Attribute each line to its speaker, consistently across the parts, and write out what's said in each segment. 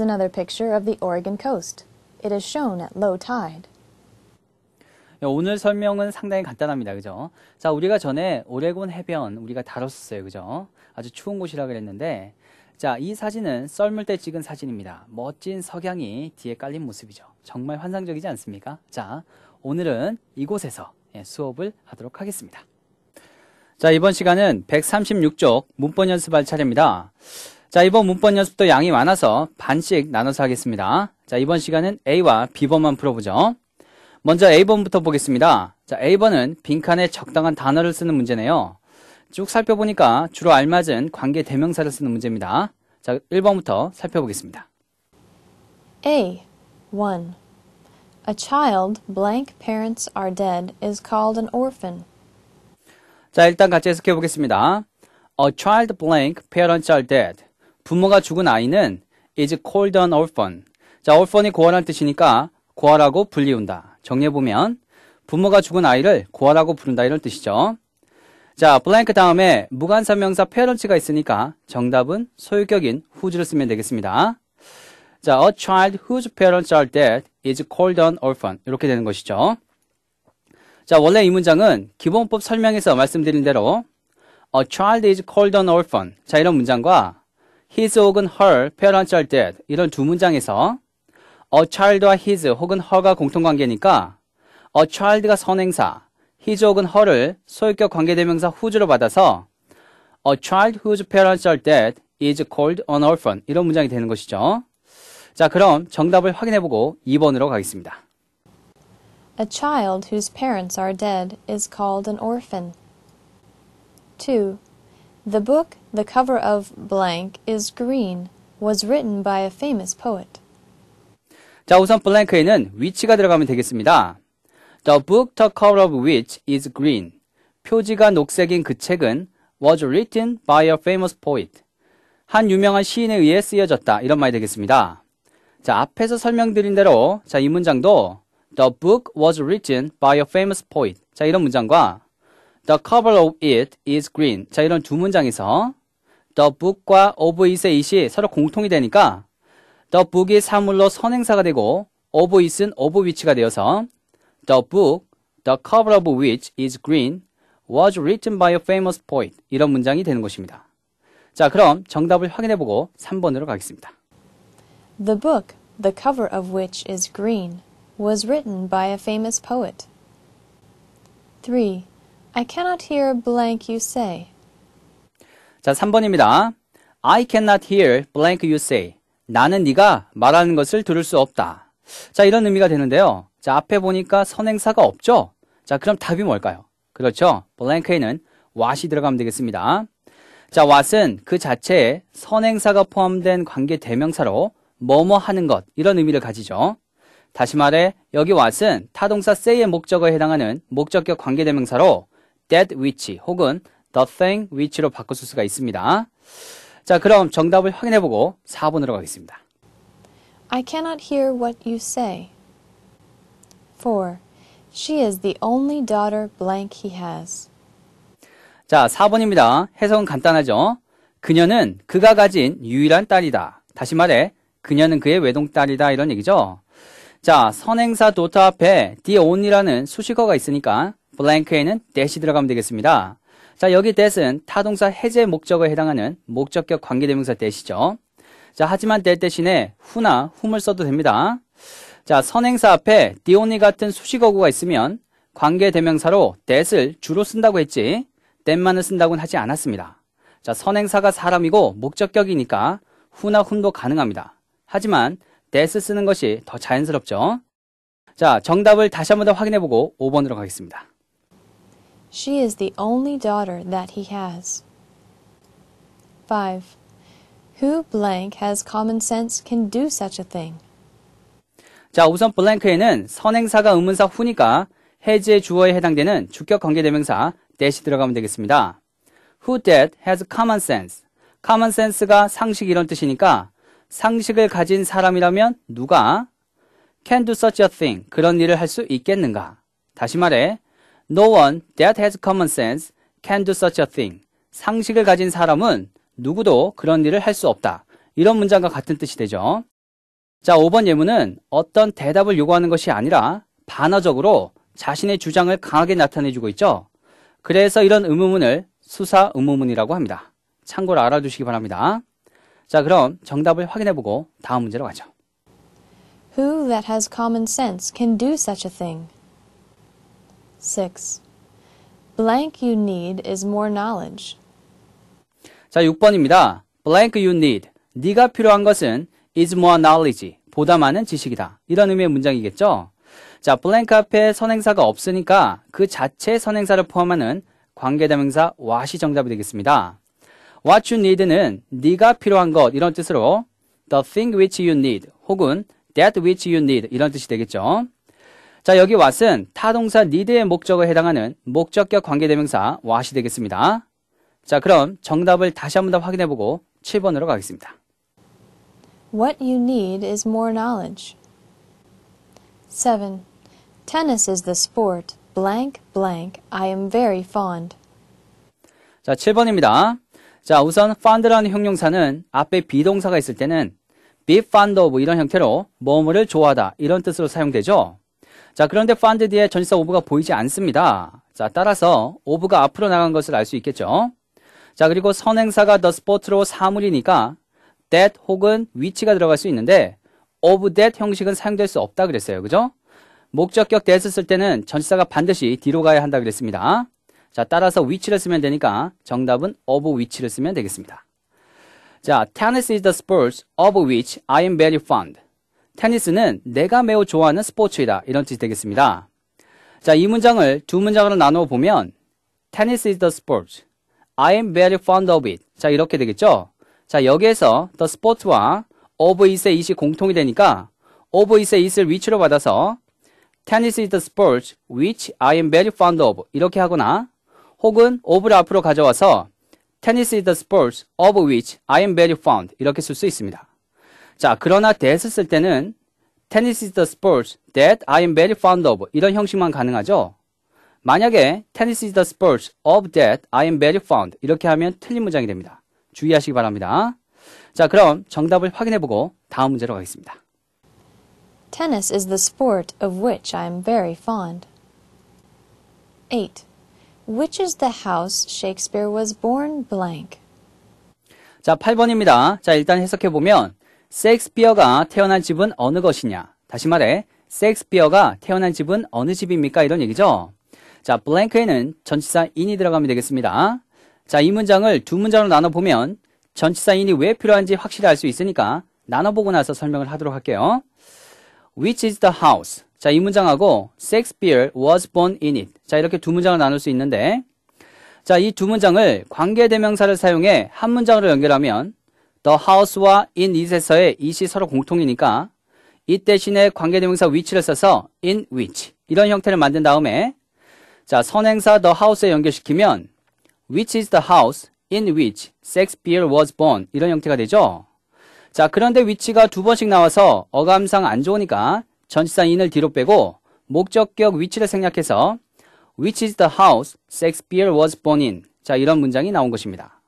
Speaker 1: Here is another picture of the Oregon coast. It is shown at low tide.
Speaker 2: 네, 오늘 설명은 상당히 간단합니다. 그죠? 자, 우리가 전에 오레곤 해변 우리가 다뤘었어요. 그죠? 아주 추운 곳이라 그랬는데 자, 이 사진은 썰물 때 찍은 사진입니다. 멋진 석양이 뒤에 깔린 모습이죠. 정말 환상적이지 않습니까? 자, 오늘은 이곳에서 예, 수업을 하도록 하겠습니다. 자, 이번 시간은 136쪽 문법 연습할 차례입니다. 자, 이번 문법 연습도 양이 많아서 반씩 나눠서 하겠습니다. 자, 이번 시간은 A와 B번만 풀어보죠. 먼저 A번부터 보겠습니다. 자, A번은 빈칸에 적당한 단어를 쓰는 문제네요. 쭉 살펴보니까 주로 알맞은 관계 대명사를 쓰는 문제입니다. 자, 1번부터 살펴보겠습니다.
Speaker 1: A. 1. A child blank parents are dead is called an orphan.
Speaker 2: 자, 일단 같이 해석해 보겠습니다. A child blank parents are dead. 부모가 죽은 아이는 is called an orphan. 자, orphan이 고아란 뜻이니까 고아라고 불리운다. 정리해 보면 부모가 죽은 아이를 고아라고 부른다 이런 뜻이죠. 자, blank 다음에 무관사명사 parents가 있으니까 정답은 소유격인 whose를 쓰면 되겠습니다. 자, a child whose parents are dead is called an orphan. 이렇게 되는 것이죠. 자, 원래 이 문장은 기본법 설명에서 말씀드린 대로 A child is called an orphan. 자, 이런 문장과 his 혹은 her are dead. 이런 두 문장에서 a child와 his 혹은 her가 공통관계니까 a child가 선행사, his 혹은 her를 소유격 관계대명사 whose로 받아서 a child whose parents are dead is called an orphan. 이런 문장이 되는 것이죠. 자, 그럼 정답을 확인해보고 2번으로 가겠습니다.
Speaker 1: A child whose parents are dead is called an orphan. 2. The book, the cover of blank, is green, was written by a famous poet.
Speaker 2: 자, 우선 블랭크에는 which가 들어가면 되겠습니다. The book, the cover of which is green. 표지가 녹색인 그 책은 was written by a famous poet. 한 유명한 시인에 의해 쓰여졌다. 이런 말이 되겠습니다. 자, 앞에서 설명드린 대로 자, 이 문장도 The book was written by a famous poet. 자, 이런 문장과 The cover of it is green. 자, 이런 두 문장에서 The book과 of it의 it이 서로 공통이 되니까 The book이 사물로 선행사가 되고 of it은 of which가 되어서 The book, the cover of which is green, was written by a famous poet. 이런 문장이 되는 것입니다. 자, 그럼 정답을 확인해 보고 3번으로 가겠습니다.
Speaker 1: The book, the cover of which is green, was written by a famous poet. 3. I cannot hear blank you say.
Speaker 2: 자, 3번입니다. I cannot hear blank you say. 나는 네가 말하는 것을 들을 수 없다. 자, 이런 의미가 되는데요. 자, 앞에 보니까 선행사가 없죠? 자, 그럼 답이 뭘까요? 그렇죠. blank에는 what이 들어가면 되겠습니다. 자, what은 그 자체에 선행사가 포함된 관계 대명사로 뭐뭐 하는 것 이런 의미를 가지죠. 다시 말해 여기 what은 타동사 say의 목적어에 해당하는 목적격 관계 대명사로 that which 혹은 the thing which로 쓸 수가 있습니다. 자, 그럼 정답을 확인해 보고 4번으로 가겠습니다.
Speaker 1: I cannot hear what you say. 4. She is the only daughter blank he has.
Speaker 2: 자, 4번입니다. 해석은 간단하죠. 그녀는 그가 가진 유일한 딸이다. 다시 말해 그녀는 그의 외동딸이다 이런 얘기죠. 자, 선행사 도터 앞에 the only라는 수식어가 있으니까 blank에는 that이 들어가면 되겠습니다. 자, 여기 that은 타동사 해제 목적어에 해당하는 목적격 관계대명사 that이죠. 자, 하지만 that 대신에 who나 whom을 써도 됩니다. 자, 선행사 앞에 only 같은 수식어구가 있으면 관계대명사로 that을 주로 쓴다고 했지 that만을 쓴다고는 하지 않았습니다. 자, 선행사가 사람이고 목적격이니까 who나 whom도 가능합니다. 하지만 that 쓰는 것이 더 자연스럽죠. 자, 정답을 다시 한 번 더 확인해보고 5번으로 가겠습니다.
Speaker 1: She is the only daughter that he has. 5. Who blank has common sense can do such a thing.
Speaker 2: 자, 우선 블랭크에는 선행사가 의문사 who니까 해지의 주어에 해당되는 주격 관계대명사 that이 들어가면 되겠습니다. Who that has common sense. common sense가 상식 이런 뜻이니까 상식을 가진 사람이라면 누가 can do such a thing 그런 일을 할 수 있겠는가? 다시 말해 No one that has common sense can do such a thing. 상식을 가진 사람은 누구도 그런 일을 할 수 없다. 이런 문장과 같은 뜻이 되죠. 자, 5번 예문은 어떤 대답을 요구하는 것이 아니라 반어적으로 자신의 주장을 강하게 나타내주고 있죠. 그래서 이런 의문문을 수사 의문문이라고 합니다. 참고로 알아두시기 바랍니다. 자, 그럼 정답을 확인해보고 다음 문제로 가죠.
Speaker 1: Who that has common sense can do such a thing? 6. Blank you need is more knowledge.
Speaker 2: 자, 6번입니다. blank you need. 네가 필요한 것은 is more knowledge. 보다 많은 지식이다. 이런 의미의 문장이겠죠? 자, blank 앞에 선행사가 없으니까 그 자체 선행사를 포함하는 관계대명사 what이 정답이 되겠습니다. what you need는 네가 필요한 것 이런 뜻으로 the thing which you need 혹은 that which you need 이런 뜻이 되겠죠. 자, 여기 what은 타동사 need의 목적어에 해당하는 목적격 관계대명사 what이 되겠습니다. 자, 그럼 정답을 다시 한 번 더 확인해보고 7번으로 가겠습니다.
Speaker 1: What you need is more knowledge. 7. Tennis is the sport blank blank I am very fond.
Speaker 2: 자, 7번입니다. 자, 우선 fond라는 형용사는 앞에 비동사가 있을 때는 be fond of 이런 형태로 뭐뭐를 좋아하다 이런 뜻으로 사용되죠. 자, 그런데 fond 뒤에 전치사 of가 보이지 않습니다. 자, 따라서 of가 앞으로 나간 것을 알 수 있겠죠. 자, 그리고 선행사가 the sport로 사물이니까 that 혹은 which가 들어갈 수 있는데 of that 형식은 사용될 수 없다 그랬어요. 그죠? 목적격 that을 쓸 때는 전치사가 반드시 뒤로 가야 한다 그랬습니다. 자, 따라서 which를 쓰면 되니까 정답은 of which를 쓰면 되겠습니다. 자, tennis is the sport of which I am very fond. 테니스는 내가 매우 좋아하는 스포츠이다. 이런 뜻이 되겠습니다. 자, 이 문장을 두 문장으로 나누어 보면 tennis is the sport. I am very fond of it. 자, 이렇게 되겠죠? 자, 여기에서 the sport와 of it의 it이 공통이 되니까 of it의 it을 which로 받아서 tennis is the sport which I am very fond of 이렇게 하거나 혹은 of를 앞으로 가져와서 tennis is the sport of which I am very fond 이렇게 쓸 수 있습니다. 자, 그러나 that을 쓸 때는 tennis is the sport that I am very fond of 이런 형식만 가능하죠. 만약에 tennis is the sport of that I am very fond 이렇게 하면 틀린 문장이 됩니다. 주의하시기 바랍니다. 자, 그럼 정답을 확인해보고 다음 문제로 가겠습니다.
Speaker 1: Tennis is the sport of which I am very fond. 8. Which is the house Shakespeare was born blank?
Speaker 2: 자, 8번입니다. 자, 일단 해석해보면 셰익스피어가 태어난 집은 어느 것이냐? 다시 말해 셰익스피어가 태어난 집은 어느 집입니까? 이런 얘기죠. 자, 블랭크에는 전치사 in이 들어가면 되겠습니다. 자, 이 문장을 두 문장으로 나눠보면 전치사 in이 왜 필요한지 확실히 알 수 있으니까 나눠보고 나서 설명을 하도록 할게요. Which is the house? 자, 이 문장하고 Shakespeare was born in it. 자, 이렇게 두 문장을 나눌 수 있는데 자, 이 두 문장을 관계대명사를 사용해 한 문장으로 연결하면 the house와 in it에서의 it이 서로 공통이니까 it 대신에 관계대명사 which를 써서 in which 이런 형태를 만든 다음에 자, 선행사 the house에 연결시키면 which is the house in which Shakespeare was born 이런 형태가 되죠. 자, 그런데 위치가 두 번씩 나와서 어감상 안 좋으니까 전치사 in을 뒤로 빼고 목적격 위치를 생략해서 which is the house Shakespeare was born in. 자, 이런 문장이 나온 것입니다.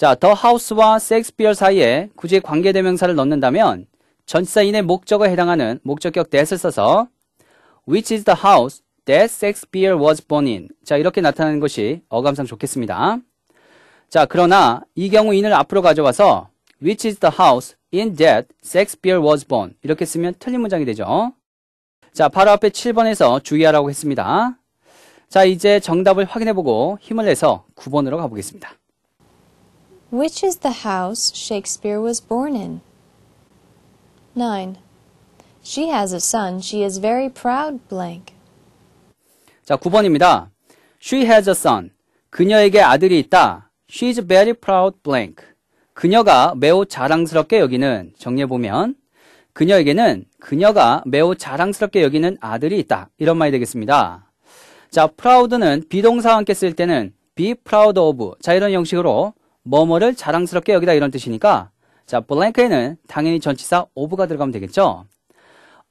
Speaker 2: 자, the house와 Shakespeare 사이에 굳이 관계 대명사를 넣는다면 전치사 in의 목적어에 해당하는 목적격 that을 써서 which is the house that Shakespeare was born in. 자, 이렇게 나타나는 것이 어감상 좋겠습니다. 자, 그러나 이 경우 in을 앞으로 가져와서 which is the house in that Shakespeare was born. 이렇게 쓰면 틀린 문장이 되죠. 자, 바로 앞에 7번에서 주의하라고 했습니다. 자, 이제 정답을 확인해보고 힘을 내서 9번으로 가보겠습니다.
Speaker 1: Which is the house Shakespeare was born in? 9. She has a son she is very proud blank.
Speaker 2: 자, 9번입니다. She has a son. 그녀에게 아들이 있다. She is very proud blank. 그녀가 매우 자랑스럽게 여기는 정리해 보면 그녀에게는 그녀가 매우 자랑스럽게 여기는 아들이 있다. 이런 말이 되겠습니다. 자, proud는 비동사와 함께 쓸 때는 be proud of. 자, 이런 형식으로 뭐뭐를 자랑스럽게 여기다 이런 뜻이니까 자, blank에는 당연히 전치사 of가 들어가면 되겠죠.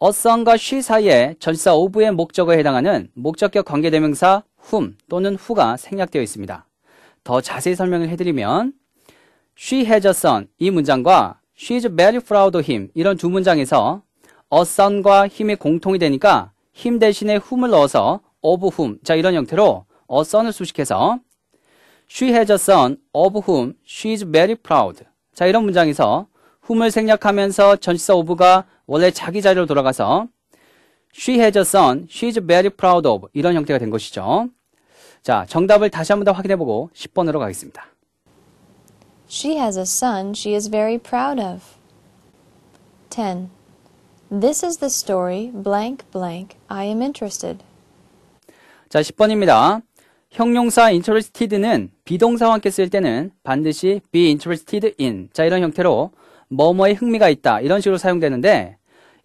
Speaker 2: son과 she 사이에 전치사 of의 목적어에 해당하는 목적격 관계대명사 whom 또는 who가 생략되어 있습니다. 더 자세히 설명을 해드리면 She has a son 이 문장과 She is very proud of him 이런 두 문장에서 a son과 힘이 공통이 되니까 힘 대신에 whom을 넣어서 of whom 자 이런 형태로 a son을 수식해서 She has a son of whom she is very proud 자 이런 문장에서 whom을 생략하면서 전치사 of가 원래 자기 자리로 돌아가서 She has a son she is very proud of 이런 형태가 된 것이죠. 자 정답을 다시 한 번 더 확인해보고 10번으로 가겠습니다.
Speaker 1: She has a son she is very proud of. 10. This is the story blank blank I am interested.
Speaker 2: 자, 10번입니다. 형용사 interested는 비동사와 함께 쓸 때는 반드시 be interested in. 자, 이런 형태로 뭐뭐에 흥미가 있다. 이런 식으로 사용되는데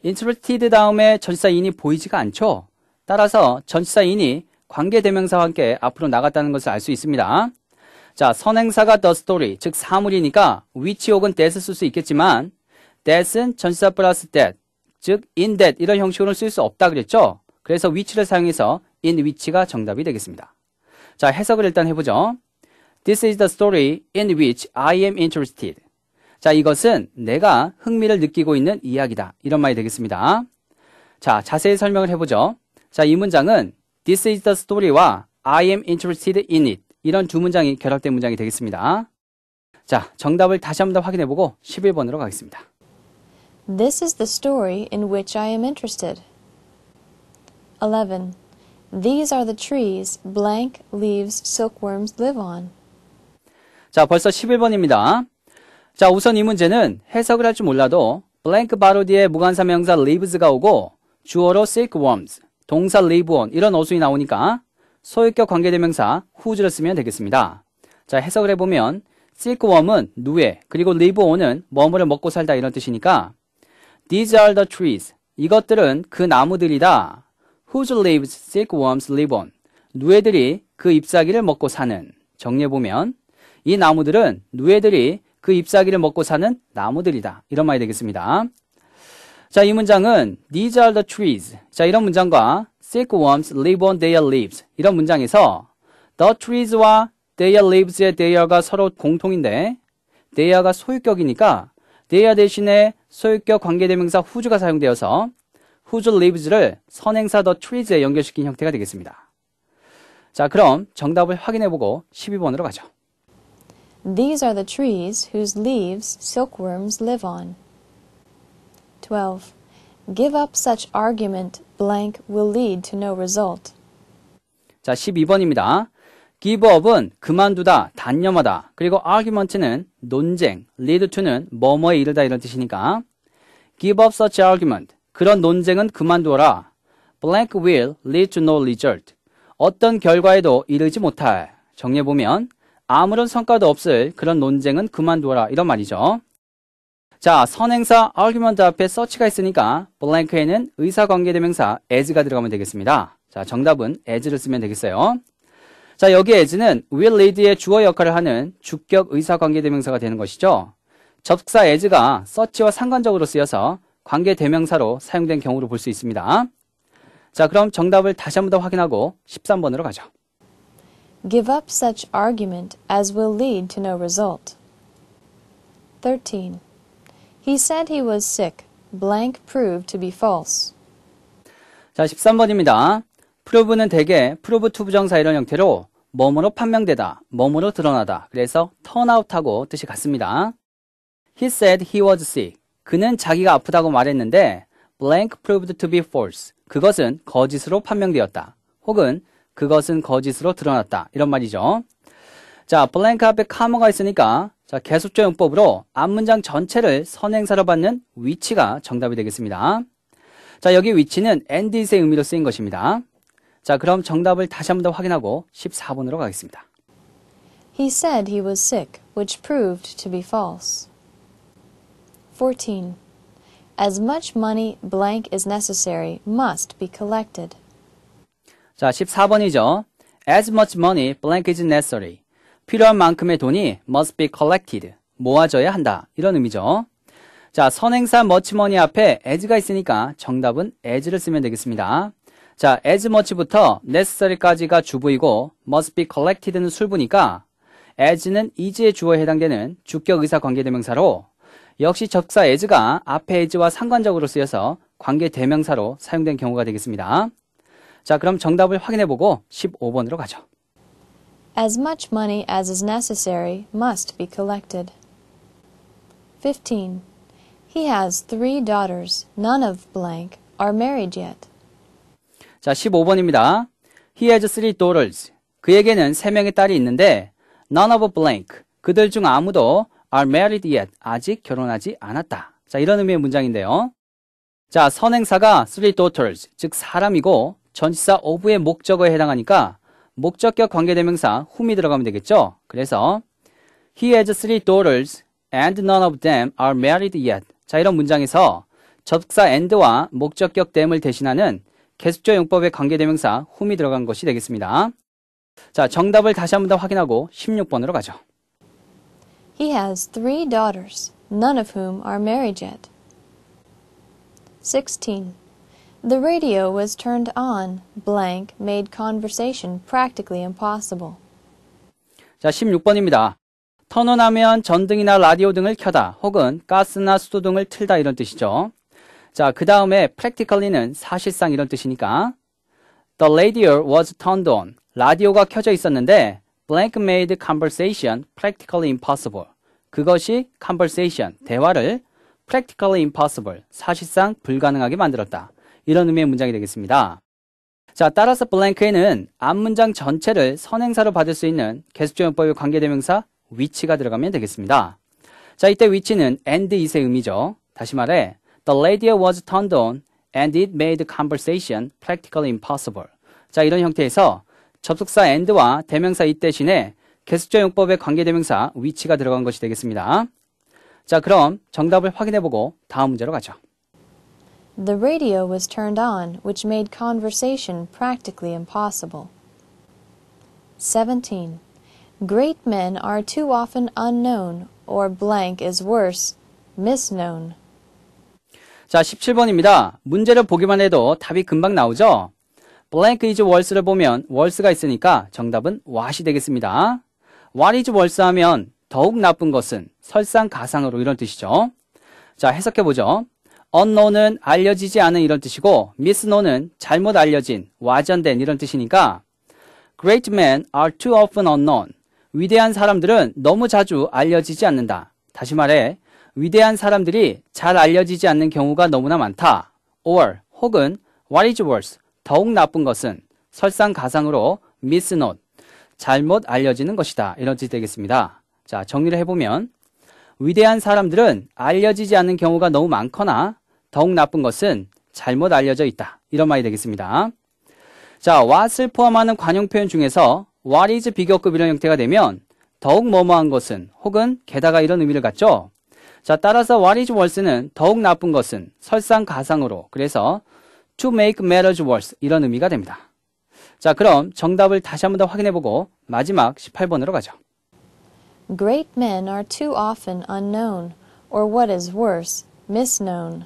Speaker 2: interested 다음에 전치사 in이 보이지가 않죠. 따라서 전치사 in이 관계대명사와 함께 앞으로 나갔다는 것을 알 수 있습니다. 자, 선행사가 the story, 즉 사물이니까 which 혹은 that 쓸수 있겠지만 that은 전치사 플러스 that, 즉 in that 이런 형식으로는 쓸수 없다 그랬죠. 그래서 which를 사용해서 in which가 정답이 되겠습니다. 자, 해석을 일단 해보죠. This is the story in which I am interested. 자, 이것은 내가 흥미를 느끼고 있는 이야기다. 이런 말이 되겠습니다. 자, 자세히 설명을 해보죠. 자, 이 문장은 This is the story와 I am interested in it. 이런 두 문장이 결합된 문장이 되겠습니다. 자, 정답을 다시 한번 더 확인해보고 11번으로 가겠습니다.
Speaker 1: This is the story in which I am interested. 11. These are the trees blank leaves silkworms live on.
Speaker 2: 자, 벌써 11번입니다. 자, 우선 이 문제는 해석을 할 줄 몰라도 blank 바로 뒤에 무관사 명사 leaves가 오고 주어로 silkworms, 동사 live on 이런 어순이 나오니까 소유격 관계대명사 whose를 쓰면 되겠습니다. 자, 해석을 해보면 silkworm은 누에, 그리고 live on은 뭐뭐를 먹고 살다 이런 뜻이니까 These are the trees. 이것들은 그 나무들이다. Whose leaves silkworms live on. 누에들이 그 잎사귀를 먹고 사는. 정리해보면 이 나무들은 누에들이 그 잎사귀를 먹고 사는 나무들이다. 이런 말이 되겠습니다. 자, 이 문장은 These are the trees. 자, 이런 문장과 Silkworms live on their leaves. 이런 문장에서 The trees와 their leaves의 they가 서로 공통인데 they가 소유격이니까 their 대신에 소유격 관계대명사 whose가 사용되어서 whose leaves를 선행사 the trees에 연결시킨 형태가 되겠습니다. 자, 그럼 정답을 확인해보고 12번으로 가죠.
Speaker 1: These are the trees whose leaves silkworms live on. 12. Give up such argument blank will lead to no result.
Speaker 2: 자, 12번입니다. give up은 그만두다, 단념하다. 그리고 argument는 논쟁, lead to는 뭐뭐에 이르다 이런 뜻이니까 give up such argument. 그런 논쟁은 그만두어라. blank will lead to no result. 어떤 결과에도 이르지 못할. 정리해보면 아무런 성과도 없을 그런 논쟁은 그만두어라 이런 말이죠. 자, 선행사 argument 앞에 such가 있으니까 blank에는 의사관계대명사 as가 들어가면 되겠습니다. 자, 정답은 as를 쓰면 되겠어요. 자, 여기 as는 will lead의 주어 역할을 하는 주격 의사관계대명사가 되는 것이죠. 접사 as가 such와 상관적으로 쓰여서 관계 대명사로 사용된 경우로 볼 수 있습니다. 자, 그럼 정답을 다시 한 번 더 확인하고 13번으로 가죠.
Speaker 1: Give up such argument as will lead to no result. 13. He said he was sick. Blank proved to be false.
Speaker 2: 자, 13번입니다. prove는 대개 prove to 부정사 이런 형태로 뭐뭐로 판명되다, 뭐뭐로 드러나다. 그래서 turn out하고 뜻이 같습니다. He said he was sick. 그는 자기가 아프다고 말했는데 blank proved to be false. 그것은 거짓으로 판명되었다. 혹은 그것은 거짓으로 드러났다. 이런 말이죠. 자, blank 앞에 카머가 있으니까 자, 계속적 용법으로 앞 문장 전체를 선행사로 받는 위치가 정답이 되겠습니다. 자, 여기 위치는 andis의 의미로 쓰인 것입니다. 자, 그럼 정답을 다시 한 번 더 확인하고 14번으로 가겠습니다.
Speaker 1: He said he was sick, which proved to be false. 14. As much money blank is necessary must be collected.
Speaker 2: 자, 14번이죠. As much money blank is necessary. 필요한 만큼의 돈이 must be collected. 모아져야 한다. 이런 의미죠. 자, 선행사 much money 앞에 as가 있으니까 정답은 as를 쓰면 되겠습니다. 자, as much부터 necessary까지가 주부이고 must be collected는 술부니까 as는 is의 주어에 해당되는 주격 의사 관계대명사로 역시 접사 as가 앞에 as와 상관적으로 쓰여서 관계 대명사로 사용된 경우가 되겠습니다. 자, 그럼 정답을 확인해 보고 15번으로 가죠.
Speaker 1: As much money as is necessary must be collected. 15. He has three daughters. None of blank are married yet.
Speaker 2: 자, 15번입니다. He has three daughters. 그에게는 세 명의 딸이 있는데 none of blank. 그들 중 아무도 are married yet. 아직 결혼하지 않았다. 자, 이런 의미의 문장인데요. 자, 선행사가 three daughters, 즉 사람이고 전치사 of의 목적어에 해당하니까 목적격 관계대명사 whom이 들어가면 되겠죠. 그래서 He has three daughters and none of them are married yet. 자, 이런 문장에서 접사 and와 목적격 them을 대신하는 계속적 용법의 관계대명사 whom이 들어간 것이 되겠습니다. 자, 정답을 다시 한 번 더 확인하고 16번으로 가죠.
Speaker 1: He has three daughters, none of whom are married yet. 16. The radio was turned on. Blank made conversation practically impossible.
Speaker 2: 자, 16번입니다. 턴온하면 전등이나 라디오 등을 켜다 혹은 가스나 수도 등을 틀다 이런 뜻이죠. 자, 그 다음에 practically는 사실상 이런 뜻이니까 The radio was turned on. 라디오가 켜져 있었는데 blank made conversation practically impossible. 그것이 conversation, 대화를 practically impossible, 사실상 불가능하게 만들었다. 이런 의미의 문장이 되겠습니다. 자, 따라서 blank에는 앞 문장 전체를 선행사로 받을 수 있는 계속적 용법의 관계대명사 which가 들어가면 되겠습니다. 자, 이때 which는 and is의 의미죠. 다시 말해, the radio was turned on and it made conversation practically impossible. 자, 이런 형태에서 접속사 and와 대명사 it 대신에 계속적 용법의 관계 대명사 which가 들어간 것이 되겠습니다. 자, 그럼 정답을 확인해보고 다음 문제로 가죠.
Speaker 1: The radio was turned on, which made conversation practically impossible. 17. Great men are too often unknown, or blank is worse, misknown.
Speaker 2: 자, 17번입니다. 문제를 보기만 해도 답이 금방 나오죠? Blank is worse를 보면 worse가 있으니까 정답은 what이 되겠습니다. what is worse 하면 더욱 나쁜 것은 설상가상으로 이런 뜻이죠. 자, 해석해보죠. unknown은 알려지지 않은 이런 뜻이고 misknown은 잘못 알려진, 와전된 이런 뜻이니까 great men are too often unknown. 위대한 사람들은 너무 자주 알려지지 않는다. 다시 말해 위대한 사람들이 잘 알려지지 않는 경우가 너무나 많다. or 혹은 what is worse 더욱 나쁜 것은 설상가상으로 misknown 잘못 알려지는 것이다. 이런 뜻이 되겠습니다. 자, 정리를 해보면 위대한 사람들은 알려지지 않는 경우가 너무 많거나 더욱 나쁜 것은 잘못 알려져 있다. 이런 말이 되겠습니다. 자, what을 포함하는 관용 표현 중에서 what is 비교급 이런 형태가 되면 더욱 뭐뭐한 것은 혹은 게다가 이런 의미를 갖죠. 자, 따라서 what is worse는 더욱 나쁜 것은 설상가상으로 그래서 to make matters worse 이런 의미가 됩니다. 자, 그럼 정답을 다시 한 번 더 확인해 보고 마지막 18번으로 가죠.
Speaker 1: Great men are too often unknown, or what is worse, misknown.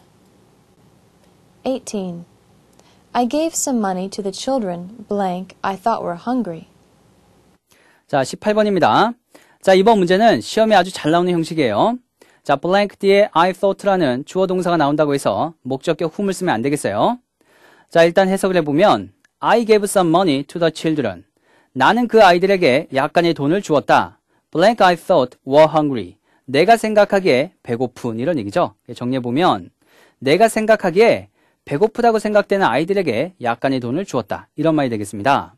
Speaker 1: 18. I gave some money to the children, blank, I thought were hungry.
Speaker 2: 자, 18번입니다. 자, 이번 문제는 시험에 아주 잘 나오는 형식이에요. 자, blank 뒤에 I thought라는 주어 동사가 나온다고 해서 목적격 whom을 쓰면 안 되겠어요. 자, 일단 해석을 해보면 I gave some money to the children. 나는 그 아이들에게 약간의 돈을 주었다. blank I thought were hungry. 내가 생각하기에 배고픈 이런 얘기죠. 정리해보면 내가 생각하기에 배고프다고 생각되는 아이들에게 약간의 돈을 주었다. 이런 말이 되겠습니다.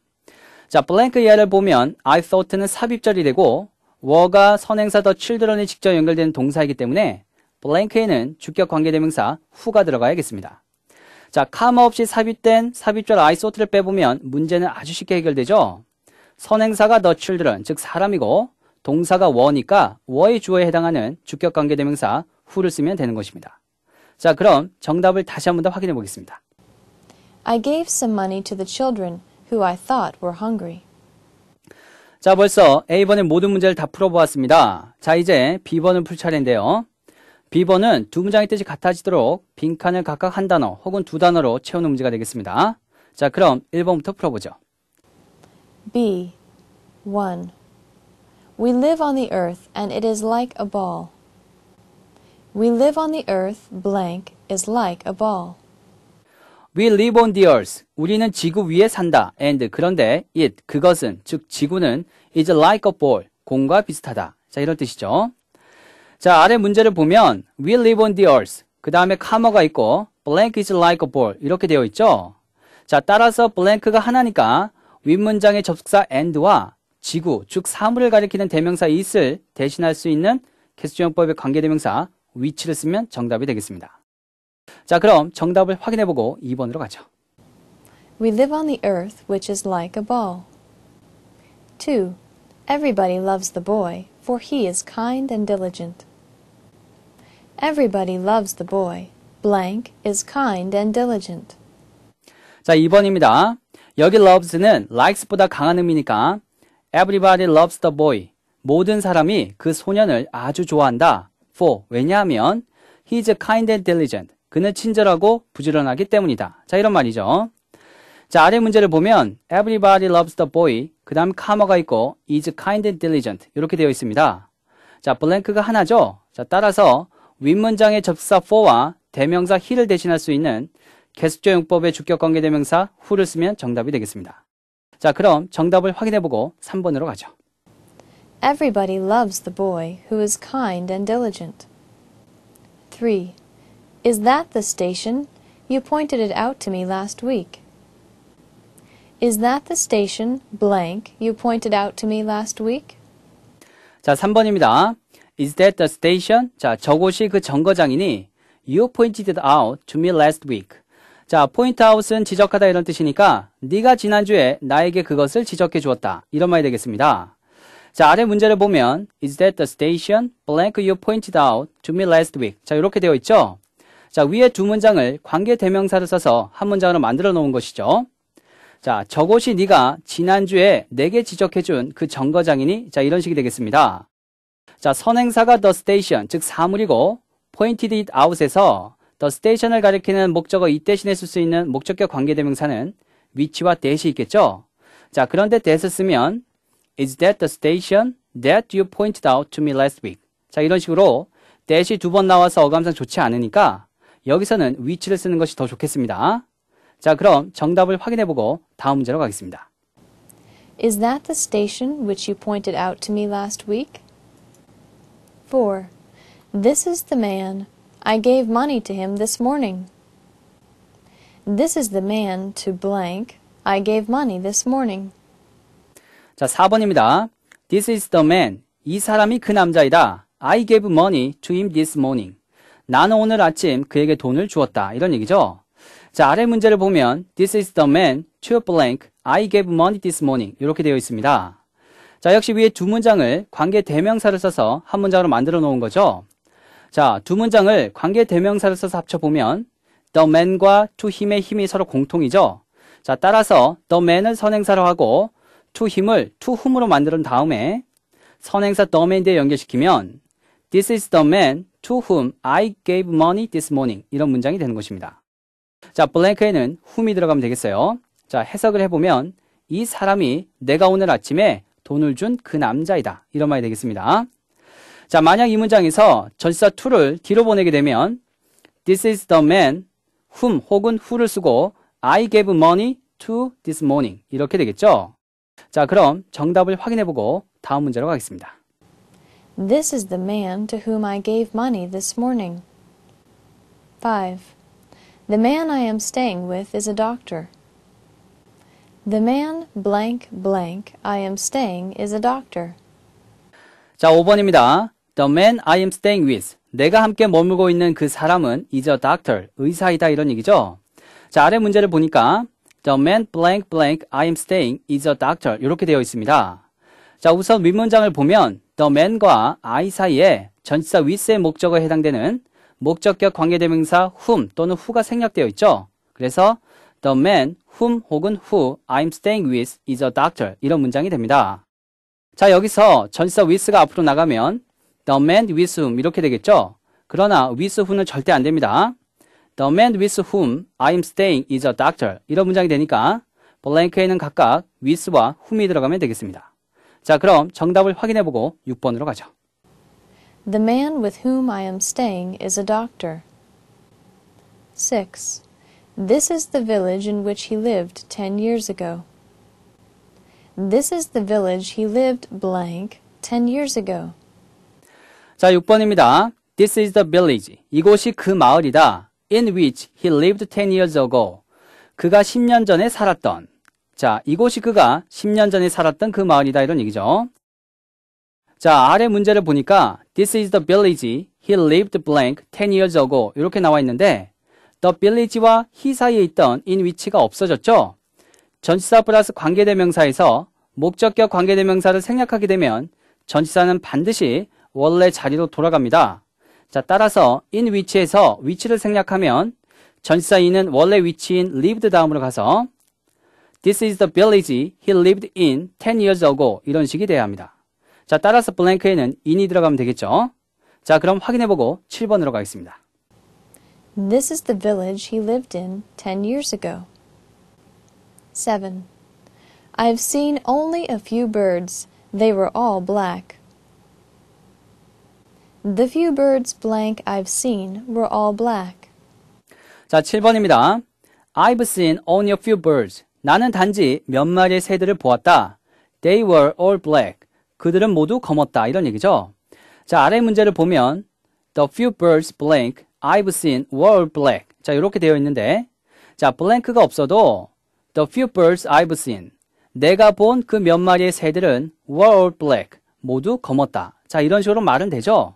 Speaker 2: 자, blank 예를 보면 I thought는 삽입절이 되고 were가 선행사 the children이 직접 연결되는 동사이기 때문에 blank에는 주격 관계대명사 who가 들어가야겠습니다. 자, 카마 없이 삽입된 삽입절 I thought를 빼보면 문제는 아주 쉽게 해결되죠. 선행사가 the children, 즉 사람이고 동사가 were니까 were의 주어에 해당하는 주격 관계 대명사 who를 쓰면 되는 것입니다. 자, 그럼 정답을 다시 한 번 더 확인해 보겠습니다.
Speaker 1: I gave some money to the children who I thought were hungry.
Speaker 2: 자, 벌써 A번의 모든 문제를 다 풀어보았습니다. 자, 이제 B번을 풀 차례인데요. B번은 두 문장의 뜻이 같아지도록 빈칸을 각각 한 단어 혹은 두 단어로 채우는 문제가 되겠습니다. 자, 그럼 1번부터 풀어보죠.
Speaker 1: B. 1. We live on the earth and it is like a ball. We live on the earth blank is like a ball.
Speaker 2: We live on the earth. 우리는 지구 위에 산다. and 그런데 it 그것은 즉 지구는 is like a ball. 공과 비슷하다. 자, 이런 뜻이죠. 자, 아래 문제를 보면 we live on the earth. 그 다음에 카머가 있고 blank is like a ball. 이렇게 되어 있죠. 자, 따라서 blank가 하나니까 윗문장의 접속사 and와 지구, 즉 사물을 가리키는 대명사 it을 대신할 수 있는 개수조용법의 관계대명사 which를 쓰면 정답이 되겠습니다. 자, 그럼 정답을 확인해보고 2번으로 가죠.
Speaker 1: We live on the earth which is like a ball. 2. Everybody loves the boy, for he is kind and diligent. Everybody loves the boy. Blank is kind and diligent.
Speaker 2: 자, 2번입니다. 여기 loves는 likes보다 강한 의미니까 everybody loves the boy. 모든 사람이 그 소년을 아주 좋아한다. for 왜냐하면 he's kind and diligent. 그는 친절하고 부지런하기 때문이다. 자, 이런 말이죠. 자, 아래 문제를 보면 everybody loves the boy. 그 다음 카머가 있고 is kind and diligent. 이렇게 되어 있습니다. 자, 블랭크가 하나죠. 자, 따라서 윗문장의 접사 for와 대명사 he를 대신할 수 있는 개수조 용법의 주격 관계 대명사 who를 쓰면 정답이 되겠습니다. 자, 그럼 정답을 확인해보고 3번으로 가죠.
Speaker 1: Everybody loves the boy who is kind and diligent. 3. Is that the station? You pointed it out to me last week. Is that the station blank you pointed out to me last week?
Speaker 2: 자, 3번입니다. Is that the station? 자, 저곳이 그 정거장이니 You pointed out to me last week. 자, point out은 지적하다 이런 뜻이니까 네가 지난주에 나에게 그것을 지적해 주었다. 이런 말이 되겠습니다. 자, 아래 문제를 보면 Is that the station? blank you pointed out to me last week. 자, 이렇게 되어 있죠. 자, 위에 두 문장을 관계 대명사를 써서 한 문장으로 만들어 놓은 것이죠. 자, 저곳이 네가 지난주에 내게 지적해 준 그 정거장이니 자, 이런 식이 되겠습니다. 자, 선행사가 the station, 즉 사물이고 pointed it out에서 the station을 가리키는 목적어 이 대신에 쓸 수 있는 목적격 관계대명사는 which와 that이 있겠죠. 자, 그런데 that을 쓰면 Is that the station that you pointed out to me last week? 자, 이런 식으로 that이 두번 나와서 어감상 좋지 않으니까 여기서는 which를 쓰는 것이 더 좋겠습니다. 자, 그럼 정답을 확인해 보고 다음 문제로 가겠습니다.
Speaker 1: Is that the station which you pointed out to me last week? 4. This is the man. I gave money to him this morning. This is the man to blank. I gave money this morning.
Speaker 2: 자, 4번입니다. This is the man. 이 사람이 그 남자이다. I gave money to him this morning. 나는 오늘 아침 그에게 돈을 주었다. 이런 얘기죠. 자, 아래 문제를 보면 This is the man to blank. I gave money this morning. 이렇게 되어 있습니다. 자, 역시 위에 두 문장을 관계 대명사를 써서 한 문장으로 만들어 놓은 거죠. 자, 두 문장을 관계 대명사를 써서 합쳐보면 the man과 to him의 힘이 서로 공통이죠. 자, 따라서 the man을 선행사로 하고 to him을 to whom으로 만든 다음에 선행사 the man 뒤에 연결시키면 This is the man to whom I gave money this morning. 이런 문장이 되는 것입니다. 자, 블랭크에는 whom이 들어가면 되겠어요. 자, 해석을 해보면 이 사람이 내가 오늘 아침에 돈을 준 그 남자이다. 이런 말이 되겠습니다. 자, 만약 이 문장에서 전치사 to를 뒤로 보내게 되면 This is the man whom 혹은 who를 쓰고 I gave money to this morning. 이렇게 되겠죠. 자, 그럼 정답을 확인해 보고 다음 문제로 가겠습니다.
Speaker 1: This is the man to whom I gave money this morning. 5. The man I am staying with is a doctor. The man blank blank I am staying is a doctor.
Speaker 2: 자, 5번입니다. The man I am staying with. 내가 함께 머물고 있는 그 사람은 is a doctor. 의사이다 이런 얘기죠. 자, 아래 문제를 보니까 The man blank blank I am staying is a doctor. 이렇게 되어 있습니다. 자, 우선 윗문장을 보면 the man과 I 사이에 전치사 with의 목적어에 해당되는 목적격 관계대명사 whom 또는 who가 생략되어 있죠. 그래서 the man whom 혹은 who I'm staying with is a doctor 이런 문장이 됩니다. 자, 여기서 전치사 with가 앞으로 나가면 the man with whom 이렇게 되겠죠. 그러나 with who는 절대 안 됩니다. The man with whom I'm staying is a doctor 이런 문장이 되니까 블랭크에는 각각 with와 whom이 들어가면 되겠습니다. 자, 그럼 정답을 확인해보고 6번으로 가죠.
Speaker 1: The man with whom I am staying is a doctor. 6. This is the village in which he lived ten years ago. This is the village he lived blank ten years ago.
Speaker 2: 자, 6번입니다. This is the village. 이곳이 그 마을이다. In which he lived 10 years ago. 그가 10년 전에 살았던. 자, 이곳이 그가 10년 전에 살았던 그 마을이다. 이런 얘기죠. 자, 아래 문제를 보니까 This is the village he lived blank 10 years ago. 이렇게 나와 있는데 the village와 he 사이에 있던 in which가 없어졌죠. 전치사 플러스 관계대명사에서 목적격 관계대명사를 생략하게 되면 전치사는 반드시 원래 자리로 돌아갑니다. 자, 따라서 in which에서 which를 생략하면 전치사 in은 원래 위치인 lived 다음으로 가서 This is the village he lived in 10 years ago 이런 식이 돼야 합니다. 자, 따라서 블랭크에는 in이 들어가면 되겠죠. 자, 그럼 확인해보고 7번으로 가겠습니다.
Speaker 1: This is the village he lived in ten years ago. 7. I've seen only a few birds. They were all black. The few birds blank I've seen were all black.
Speaker 2: 자, 7번입니다. I've seen only a few birds. 나는 단지 몇 마리의 새들을 보았다. They were all black. 그들은 모두 검었다. 이런 얘기죠. 자, 아래 문제를 보면 The few birds blank I've seen were black. 자, 이렇게 되어 있는데 자, blank가 없어도 The few birds I've seen 내가 본 그 몇 마리의 새들은 were black. 모두 검었다. 자, 이런 식으로 말은 되죠.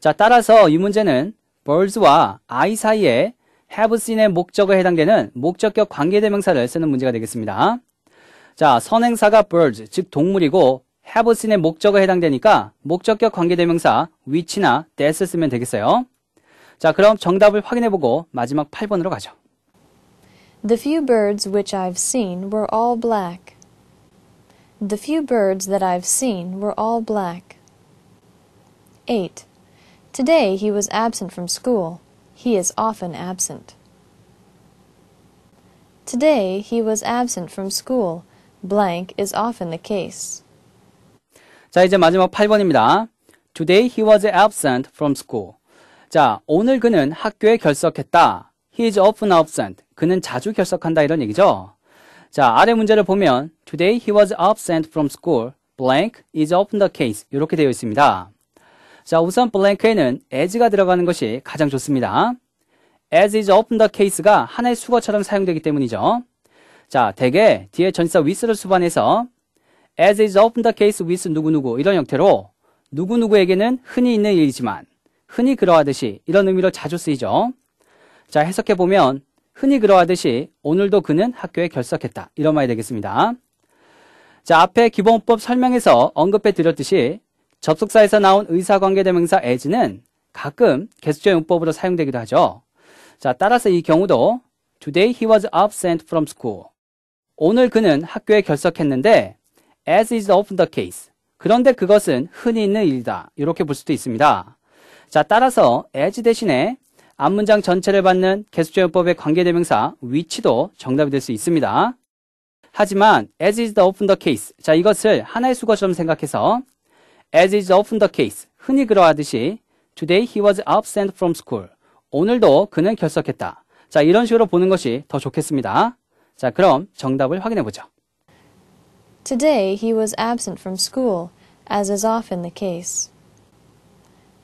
Speaker 2: 자, 따라서 이 문제는 birds와 I 사이에 have seen의 목적어에 해당되는 목적격 관계대명사를 쓰는 문제가 되겠습니다. 자, 선행사가 birds, 즉 동물이고 have seen의 목적어에 해당되니까 목적격 관계대명사 which나 that 쓰면 되겠어요. 자, 그럼 정답을 확인해보고 마지막 8번으로 가죠.
Speaker 1: The few birds which I've seen were all black. The few birds that I've seen were all black. 8. Today he was absent from school. He is often absent. Today he was absent from school. Blank is often the case.
Speaker 2: 자, 이제 마지막 8번입니다. Today he was absent from school. 자, 오늘 그는 학교에 결석했다. He is often absent. 그는 자주 결석한다 이런 얘기죠. 자, 아래 문제를 보면 Today he was absent from school. Blank is often the case. 이렇게 되어 있습니다. 자, 우선 blank에는 as가 들어가는 것이 가장 좋습니다. as is often the case가 하나의 수거처럼 사용되기 때문이죠. 자, 대개 뒤에 전치사 with를 수반해서 as is often the case with 누구누구 이런 형태로 누구누구에게는 흔히 있는 일이지만 흔히 그러하듯이 이런 의미로 자주 쓰이죠. 자, 해석해 보면 흔히 그러하듯이 오늘도 그는 학교에 결석했다. 이런 말이 되겠습니다. 자, 앞에 기본법 설명에서 언급해 드렸듯이 접속사에서 나온 의사관계대명사 as는 가끔 개수적 용법으로 사용되기도 하죠. 자, 따라서 이 경우도 Today he was absent from school. 오늘 그는 학교에 결석했는데 as is often the case. 그런데 그것은 흔히 있는 일이다. 이렇게 볼 수도 있습니다. 자, 따라서 as 대신에 앞문장 전체를 받는 개수조용법의 관계대명사 which도 정답이 될 수 있습니다. 하지만 as is often the case. 자, 이것을 하나의 수거처럼 생각해서 as is often the case. 흔히 그러하듯이 today he was absent from school. 오늘도 그는 결석했다. 자, 이런 식으로 보는 것이 더 좋겠습니다. 자, 그럼 정답을 확인해 보죠.
Speaker 1: Today he was absent from school, as is often the case.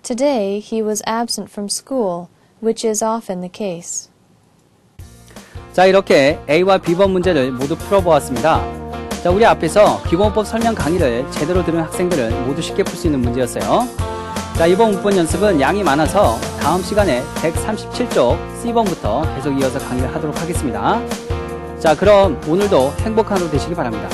Speaker 1: Today he was absent from school, which is often the case.
Speaker 2: 자, 이렇게 A와 B번 문제를 모두 풀어보았습니다. 자, 우리 앞에서 기본법 설명 강의를 제대로 들은 학생들은 모두 쉽게 풀 수 있는 문제였어요. 자, 이번 문법 연습은 양이 많아서 다음 시간에 137쪽 C번부터 계속 이어서 강의를 하도록 하겠습니다. 자, 그럼 오늘도 행복한 하루 되시기 바랍니다.